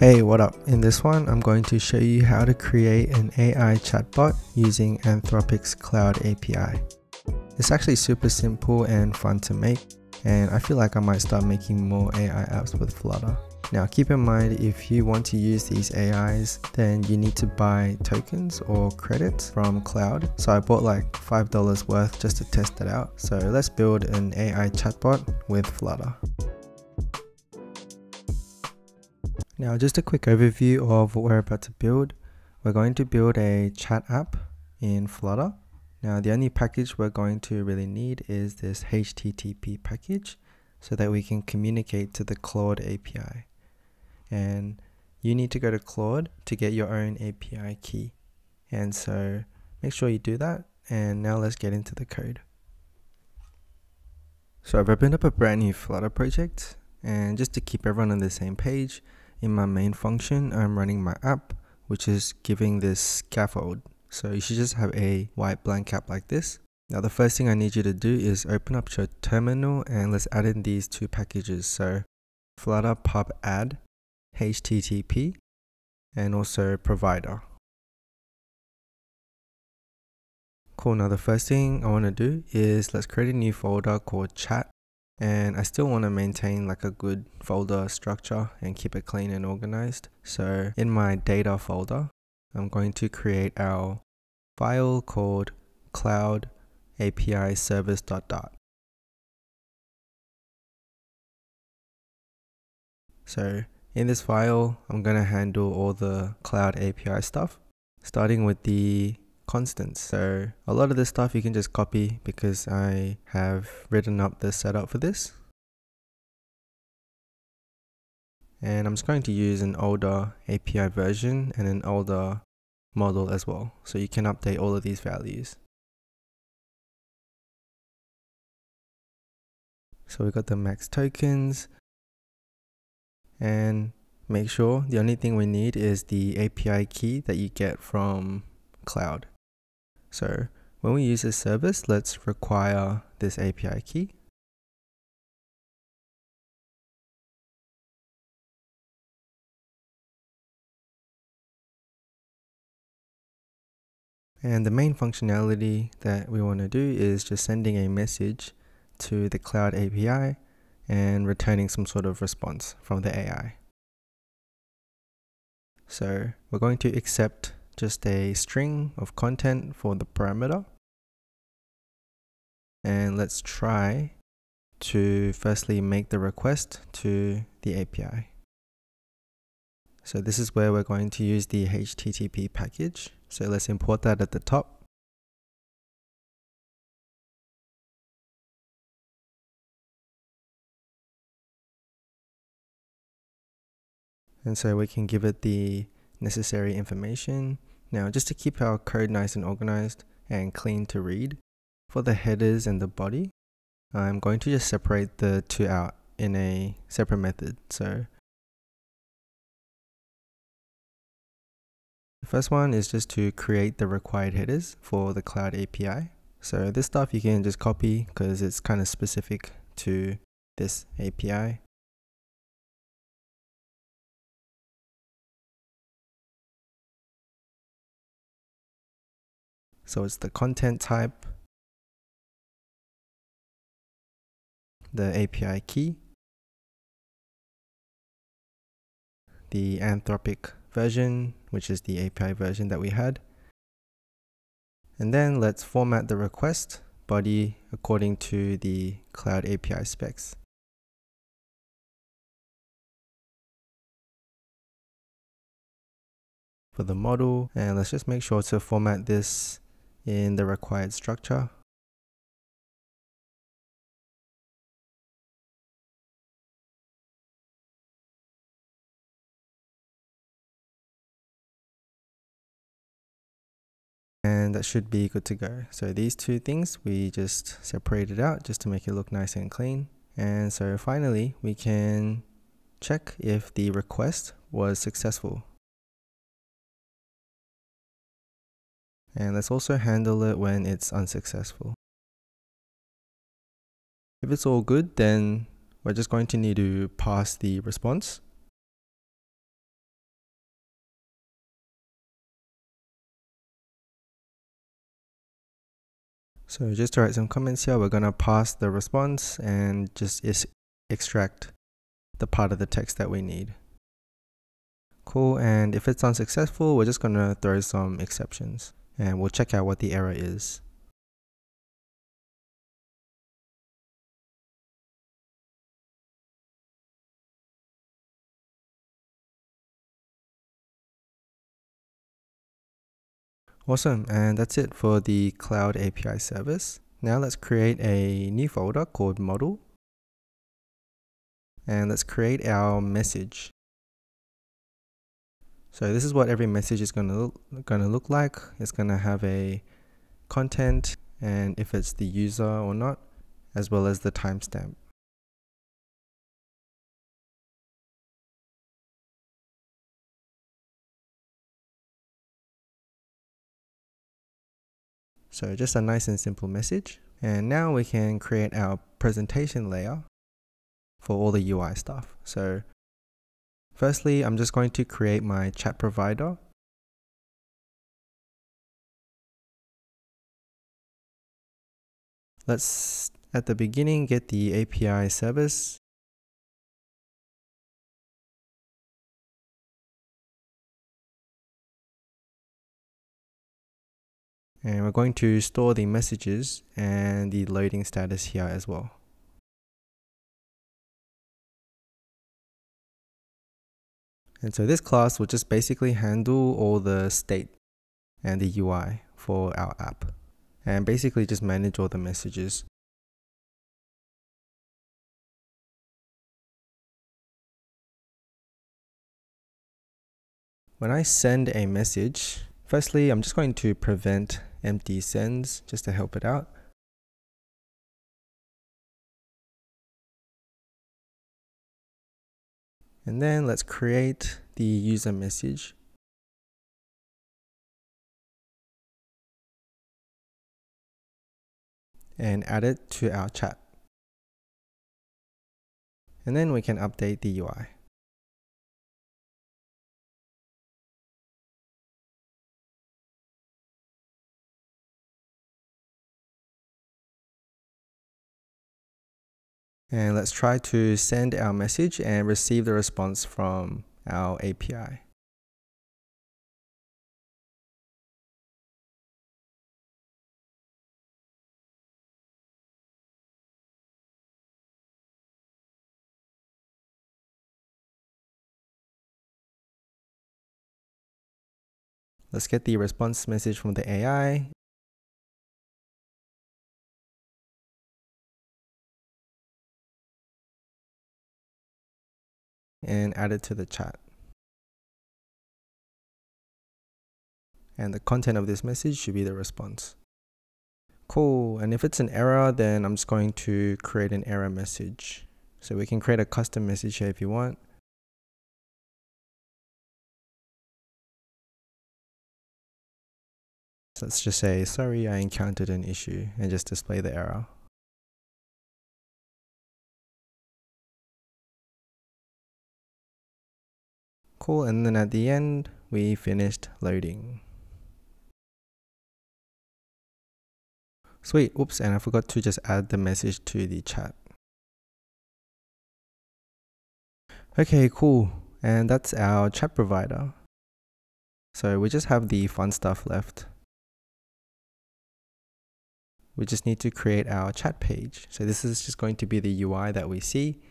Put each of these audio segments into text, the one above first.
Hey, what up? In this one, I'm going to show you how to create an AI chatbot using Anthropic's Claude API. It's actually super simple and fun to make, and I feel like I might start making more AI apps with Flutter. Now keep in mind if you want to use these AIs then you need to buy tokens or credits from Claude. So I bought like $5 worth just to test it out. So let's build an AI chatbot with Flutter. Now just a quick overview of what we're about to build. We're going to build a chat app in Flutter. Now the only package we're going to really need is this HTTP package so that we can communicate to the Claude API. And you need to go to Claude to get your own API key. And so make sure you do that. And now let's get into the code. So I've opened up a brand new Flutter project and just to keep everyone on the same page, in my main function, I'm running my app, which is giving this scaffold. So you should just have a white blank app like this. Now the first thing I need you to do is open up your terminal and let's add in these two packages. So flutter pub add http and also provider. Cool, now the first thing I want to do is let's create a new folder called chat and I still want to maintain like a good folder structure and keep it clean and organized. So in my data folder, I'm going to create our file called Claude API service.dart. So in this file, I'm going to handle all the Claude API stuff, starting with the constants. So a lot of this stuff you can just copy because I have written up the setup for this. And I'm just going to use an older API version and an older model as well. So you can update all of these values. So we got the max tokens and make sure the only thing we need is the API key that you get from Claude. So when we use this service, let's require this API key. And the main functionality that we want to do is just sending a message to the Claude API and returning some sort of response from the AI. So we're going to accept just a string of content for the parameter. And let's try to firstly make the request to the API. So this is where we're going to use the HTTP package. So let's import that at the top. And so we can give it the necessary information now, just to keep our code nice and organized and clean to read, for the headers and the body, I'm going to just separate the two out in a separate method. So the first one is just to create the required headers for the Claude API. So this stuff you can just copy because it's kind of specific to this API. So it's the content type, the API key, the Anthropic version, which is the API version that we had. And then let's format the request body according to the Claude API specs. For the model, and let's just make sure to format this in the required structure. and that should be good to go. So these two things we just separated out just to make it look nice and clean. And so finally we can check if the request was successful. And let's also handle it when it's unsuccessful. If it's all good, then we're just going to need to pass the response. So just to write some comments here, we're going to pass the response and just extract the part of the text that we need. Cool, and if it's unsuccessful, we're just going to throw some exceptions and we'll check out what the error is. Awesome, and that's it for the Claude API service. Now let's create a new folder called model. And let's create our message. So this is what every message is going to look, going to look like. It's going to have a content and if it's the user or not, as well as the timestamp. So just a nice and simple message. And now we can create our presentation layer for all the UI stuff. So firstly, I'm just going to create my chat provider. Let's, at the beginning, get the API service And we're going to store the messages and the loading status here as well. And so this class will just basically handle all the state and the UI for our app and basically just manage all the messages. When I send a message, firstly, I'm just going to prevent empty sends just to help it out. And then let's create the user message. and add it to our chat. And then we can update the UI. And let's try to send our message and receive the response from our API. Let's get the response message from the AI and add it to the chat. And the content of this message should be the response. Cool, and if it's an error, then I'm just going to create an error message. So we can create a custom message here if you want. So let's just say, sorry, I encountered an issue and just display the error. Cool, and then at the end, we finished loading. Sweet, oops, and I forgot to just add the message to the chat. Okay, cool, and that's our chat provider. So we just have the fun stuff left. We just need to create our chat page. So this is just going to be the UI that we see.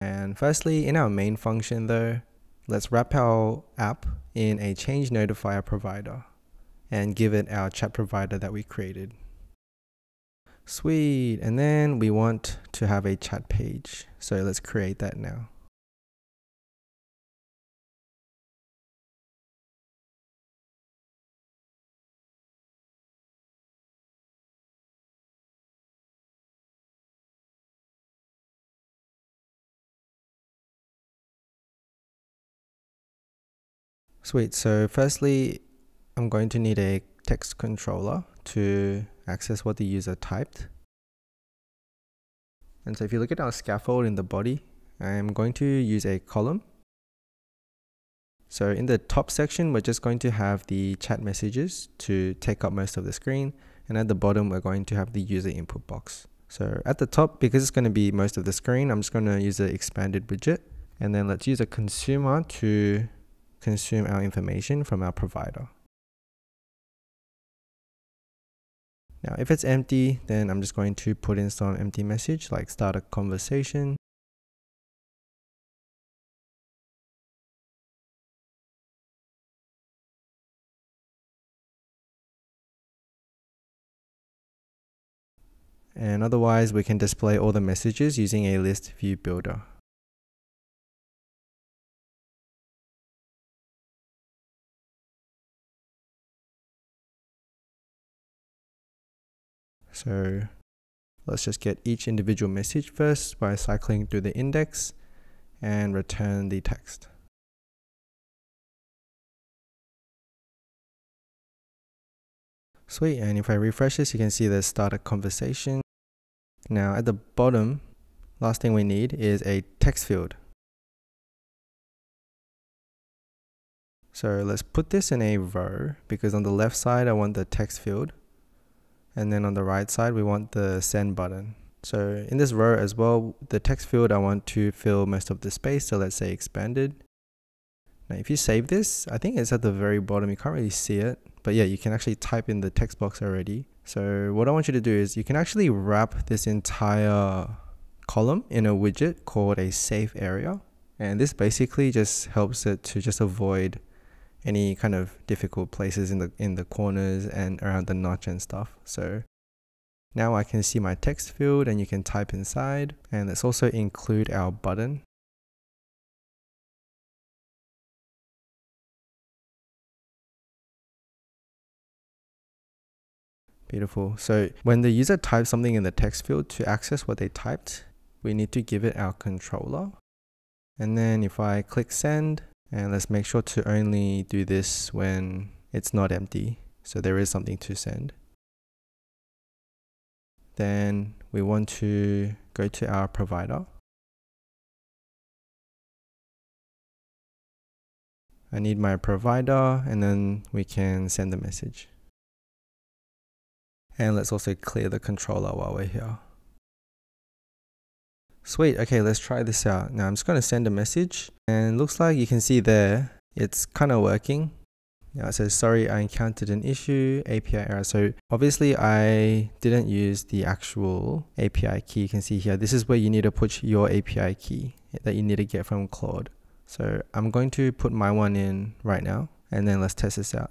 And firstly, in our main function though, Let's wrap our app in a change notifier provider and give it our chat provider that we created. Sweet, and then we want to have a chat page. So let's create that now. Sweet. So firstly, I'm going to need a text controller to access what the user typed. And so if you look at our scaffold in the body, I'm going to use a column. So in the top section, we're just going to have the chat messages to take up most of the screen. And at the bottom, we're going to have the user input box. So at the top, because it's going to be most of the screen, I'm just going to use the expanded widget. And then let's use a consumer to consume our information from our provider. Now, if it's empty, then I'm just going to put in some empty message like start a conversation. And otherwise, we can display all the messages using a list view builder. So let's just get each individual message first by cycling through the index and return the text. Sweet, and if I refresh this, you can see the start a conversation. Now at the bottom, last thing we need is a text field. So let's put this in a row because on the left side I want the text field and then on the right side we want the send button. So in this row as well, the text field I want to fill most of the space, so let's say expanded. Now if you save this, I think it's at the very bottom, you can't really see it, but yeah, you can actually type in the text box already. So what I want you to do is you can actually wrap this entire column in a widget called a safe area. And this basically just helps it to just avoid any kind of difficult places in the in the corners and around the notch and stuff. So now I can see my text field and you can type inside and let's also include our button. Beautiful. So when the user types something in the text field to access what they typed, we need to give it our controller. And then if I click send, and let's make sure to only do this when it's not empty. So there is something to send. Then we want to go to our provider. I need my provider and then we can send the message. And let's also clear the controller while we're here. Sweet, okay, let's try this out. Now I'm just going to send a message and looks like you can see there, it's kind of working. Now it says, sorry, I encountered an issue, API error. So obviously I didn't use the actual API key. You can see here, this is where you need to put your API key that you need to get from Claude. So I'm going to put my one in right now and then let's test this out.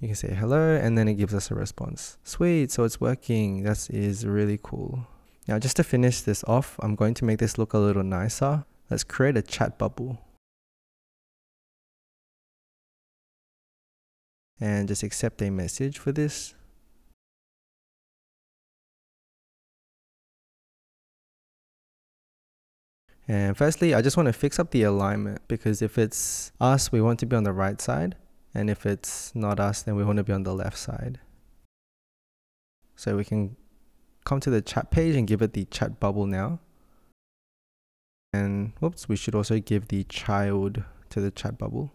You can say hello and then it gives us a response. Sweet, so it's working. That is really cool. Now just to finish this off, I'm going to make this look a little nicer. Let's create a chat bubble. And just accept a message for this. And firstly, I just want to fix up the alignment because if it's us, we want to be on the right side. And if it's not us, then we want to be on the left side. So we can come to the chat page and give it the chat bubble now. And whoops, we should also give the child to the chat bubble.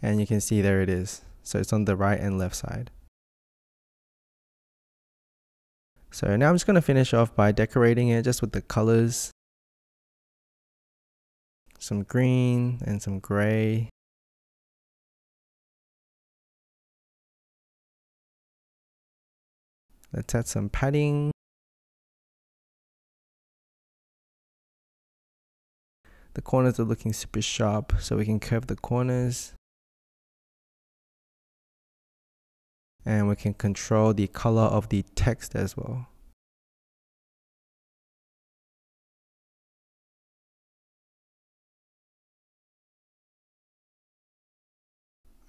And you can see there it is. So it's on the right and left side. So now I'm just going to finish off by decorating it just with the colors. Some green and some gray. Let's add some padding. The corners are looking super sharp, so we can curve the corners. And we can control the color of the text as well.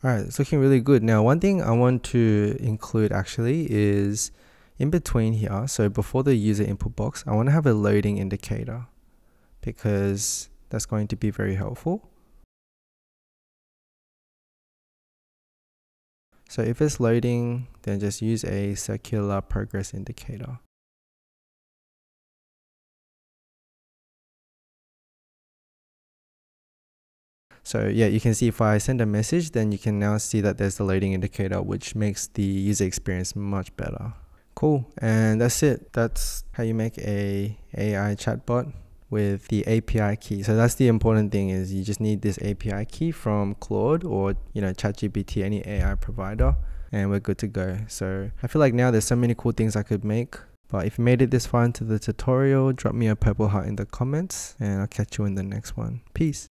Alright, it's looking really good. Now, one thing I want to include actually is in between here, so before the user input box, I want to have a loading indicator because that's going to be very helpful. So if it's loading, then just use a circular progress indicator. So yeah, you can see if I send a message, then you can now see that there's the loading indicator, which makes the user experience much better. Cool, and that's it. That's how you make a AI chatbot with the API key. So that's the important thing is you just need this API key from Claude or you know ChatGPT, any AI provider, and we're good to go. So I feel like now there's so many cool things I could make. But if you made it this far into the tutorial, drop me a purple heart in the comments and I'll catch you in the next one. Peace.